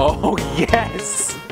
Oh, yes!